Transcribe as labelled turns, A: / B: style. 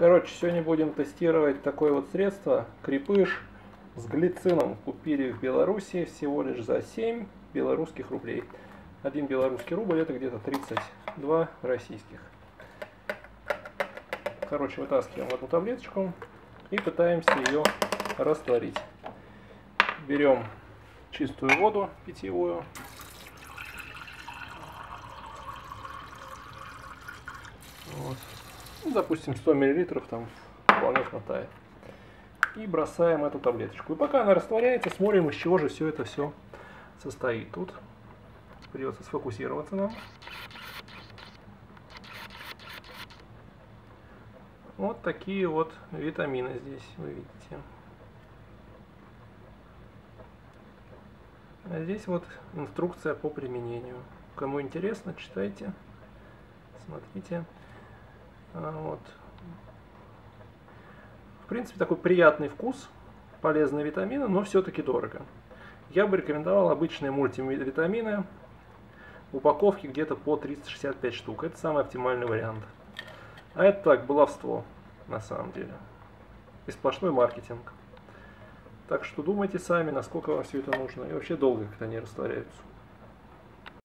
A: Короче, сегодня будем тестировать такое вот средство, крепыш с глицином. Купили в Беларуси всего лишь за 7 белорусских рублей. Один белорусский рубль это где-то 32 российских. Короче, вытаскиваем эту таблеточку и пытаемся ее растворить. Берем чистую воду питьевую. Вот. Ну, допустим, 100 мл там вполне хватает. И бросаем эту таблеточку. И пока она растворяется, смотрим, из чего же все это все состоит. Тут придется сфокусироваться нам. Вот такие вот витамины здесь вы видите. А здесь вот инструкция по применению. Кому интересно, читайте, смотрите. А, вот. В принципе, такой приятный вкус, полезные витамины, но все-таки дорого. Я бы рекомендовал обычные мультивитамины в упаковке где-то по 365 штук. Это самый оптимальный вариант. А это так, баловство на самом деле. И сплошной маркетинг. Так что думайте сами, насколько вам все это нужно. И вообще долго, когда они растворяются.